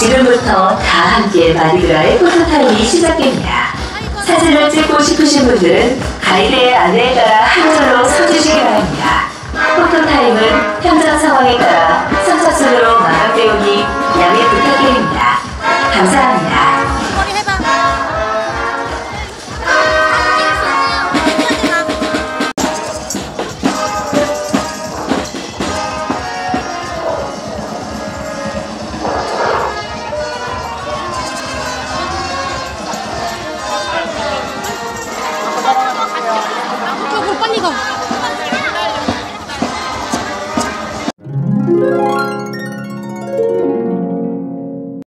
지금부터 다 함께 마디그라의 포토타임이 시작됩니다. 사진을 찍고 싶으신 분들은 가이드의 안내에 따라 한절로 서주시기 바랍니다. 포토타임은 현장 상황에 따라 선착순으로 마감되오니 양해 부탁드립니다. 감사합니다.